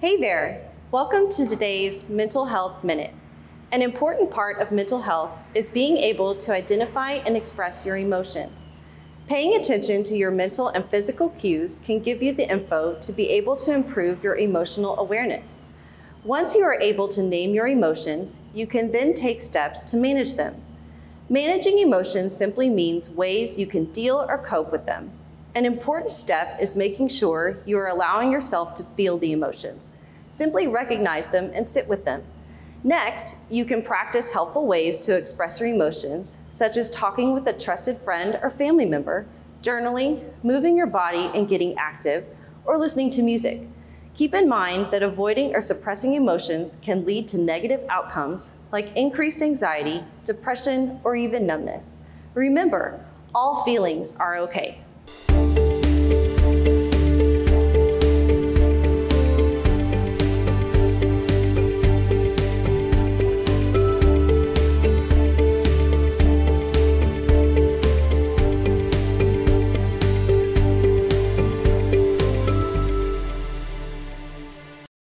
Hey there! Welcome to today's Mental Health Minute. An important part of mental health is being able to identify and express your emotions. Paying attention to your mental and physical cues can give you the info to be able to improve your emotional awareness. Once you are able to name your emotions, you can then take steps to manage them. Managing emotions simply means ways you can deal or cope with them. An important step is making sure you are allowing yourself to feel the emotions. Simply recognize them and sit with them. Next, you can practice helpful ways to express your emotions, such as talking with a trusted friend or family member, journaling, moving your body and getting active, or listening to music. Keep in mind that avoiding or suppressing emotions can lead to negative outcomes like increased anxiety, depression, or even numbness. Remember, all feelings are okay.